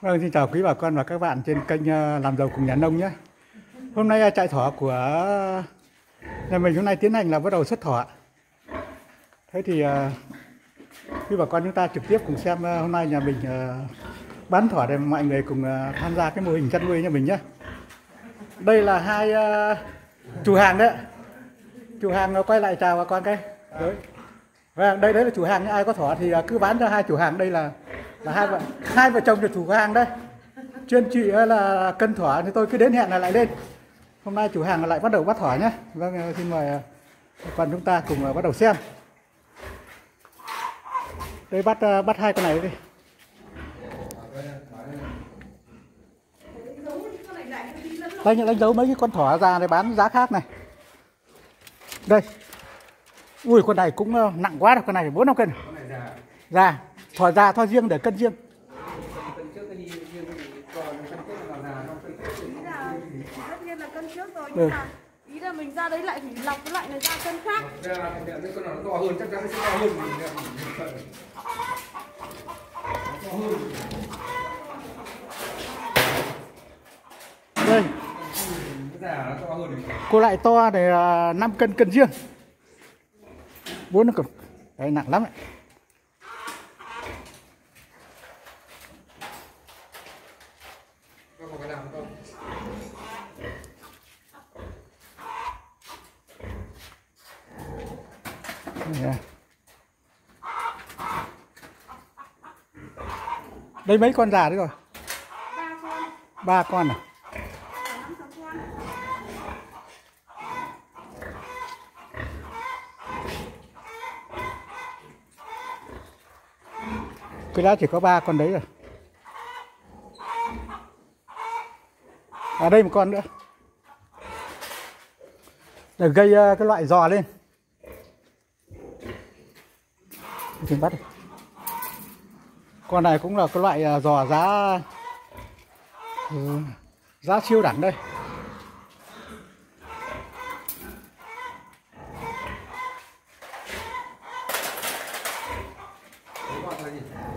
Vâng, xin chào quý bà con và các bạn trên kênh ờ, Làm giàu cùng nhà nông nhé. Hôm nay ờ, trại thỏ của nhà mình hôm nay tiến hành là bắt đầu xuất thỏ. Thế thì ờ, quý bà con chúng ta trực tiếp cùng xem hôm nay nhà mình bán thỏ để mọi người cùng tham gia cái mô hình chăn nuôi nhà mình nhé. Đây là hai chủ hàng đấy. Chủ hàng quay lại chào bà con cái. Đấy. Vâng, đây đấy là chủ hàng ai có thỏ thì cứ bán cho hai chủ hàng đây là là hai vợ hai vợ chồng là chủ hàng đây chuyên chị là cân thỏ thì tôi cứ đến hẹn là lại lên. Hôm nay chủ hàng lại bắt đầu bắt thỏ nhé vâng xin mời còn chúng ta cùng bắt đầu xem. Đây bắt bắt hai con này đi. Đánh đánh dấu mấy cái con thỏ ra để bán giá khác này. Đây. Ui con này cũng nặng quá rồi con này bốn năm cân. Già thỏ già thỏ riêng để cân riêng. Tất nhiên là cân trước rồi nhưng mà ý là mình ra đấy lại phải lọc cái loại này ra cân khác. Con nào nó to hơn chắc chắn sẽ to hơn đây. Cô lại to để à, 5 cân cân riêng. Bốn nó cầm đấy nặng lắm đấy. Có cái nào không? Đây. đây mấy con già đấy rồi? Ba con. Ba con à? Cái đã chỉ có ba con đấy rồi à đây một con nữa. Để gây ờ, cái loại giò lên. Mình bắt đi. con này cũng là cái loại ờ, giò giá ừ, giá siêu đẳng đây.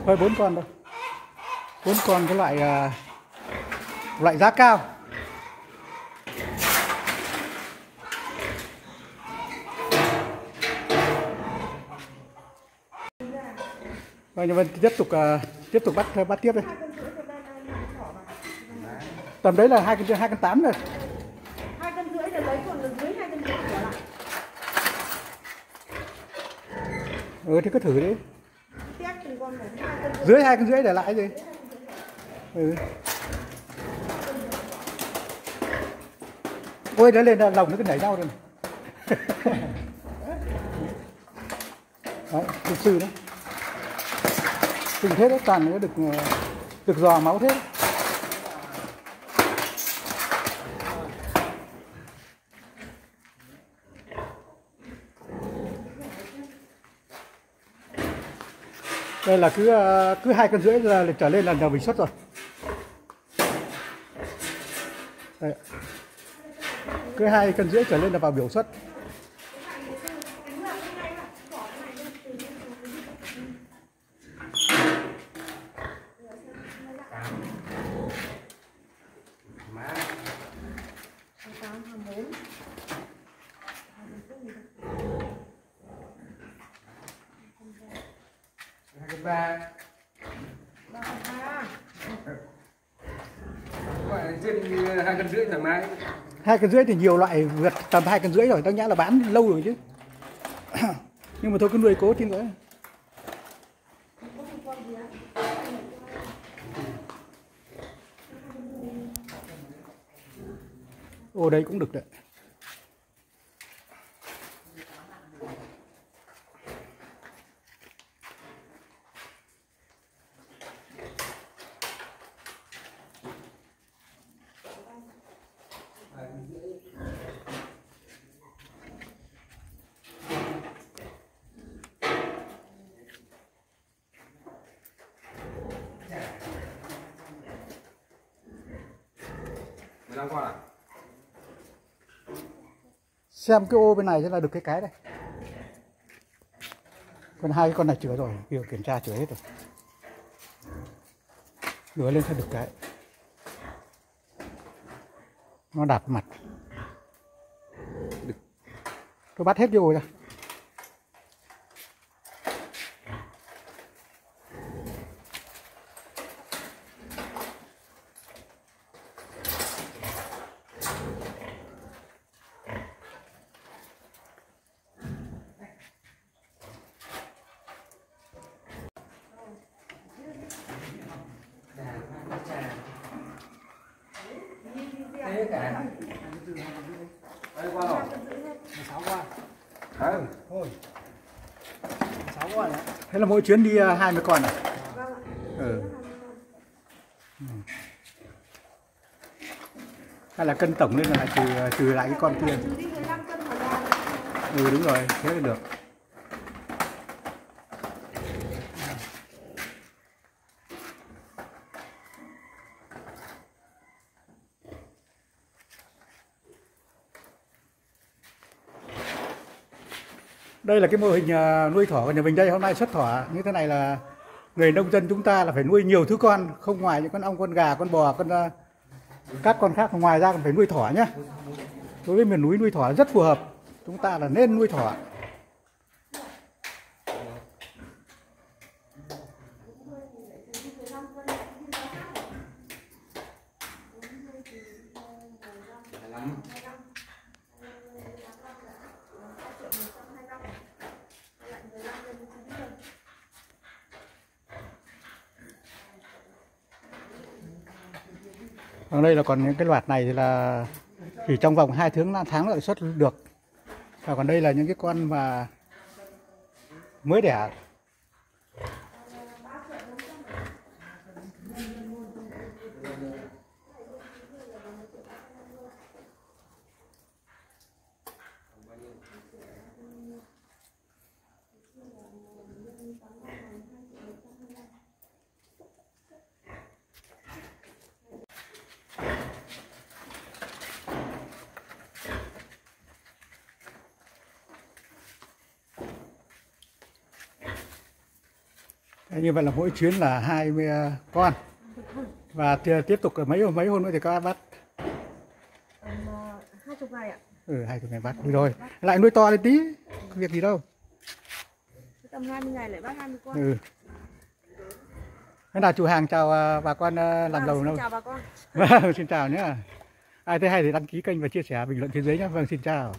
Thôi, bốn con thôi. Bốn con cái loại ờ, loại giá cao. Vâng, nhưng mà tiếp tục ờ, tiếp tục bắt bắt tiếp đây. Tầm đấy là hai cân hai cân tám rồi. hai cân rưỡi để lấy còn dưới hai cân rưỡi trở lại Ừ thì cứ thử đi. Dưới hai cân rưỡi để lại gì. Ừ. Ôi nó lên là lồng nó cứ nhảy nhau rồi. Đấy, sự đó. Tình thế hết, toàn nó được ờ, được dò máu thế. đây là cứ ờ, cứ hai cân rưỡi là trở lên là nhà bình xuất rồi đây. cứ hai cân rưỡi trở lên là vào biểu xuất hai cái ba trên hai cân rưỡi thoải mái. Hai cân rưỡi thì nhiều loại vượt tầm hai cân rưỡi rồi tao nhã là bán lâu rồi chứ. Nhưng mà thôi cứ nuôi cố tí nữa. Ô đây cũng được đấy xem cái ô bên này sẽ là được cái cái đây. Còn hai cái con này chữa rồi vừa kiểm tra chữa hết rồi. Ngửa lên sẽ được cái. Nó đạp mặt. Được. Tôi bắt hết vô rồi thế cả đây qua rồi. Sáu qua không thôi sáu qua đấy thế là mỗi chuyến đi à, hai mươi con à? Vâng ừ. Ừ. hay là cân tổng lên là lại trừ à, trừ lại cái con kia. Ừ đúng rồi thế là được. Đây là cái mô hình à, nuôi thỏ của nhà mình đây, hôm nay xuất thỏ. Như thế này là người nông dân chúng ta là phải nuôi nhiều thứ con, không ngoài những con ong, con gà, con bò, con à, các con khác, ngoài ra còn phải nuôi thỏ nhé đối với miền núi nuôi thỏ rất phù hợp. Chúng ta là nên nuôi thỏ. Còn đây là còn những cái loạt này thì là chỉ trong vòng 2 tháng tháng lợi xuất được. Và còn đây là những cái con mà mới đẻ. Như vậy là mỗi chuyến là 20 con. Và ti- tiếp tục mấy mấy hôm nữa thì các bác bắt. Tầm, ờ, 20 ngày ạ. ừ hai chục ngày bắt. Rồi. Lại nuôi to lên tí có việc gì đâu. Tầm 20 ngày lại bắt 20 con. ừ. Thế nào chủ hàng chào à, bà con à, làm Vâng, giàu xin đâu? chào bà con. vâng xin chào nhé ai thấy hay thì đăng ký kênh và chia sẻ bình luận phía dưới nhé vâng xin chào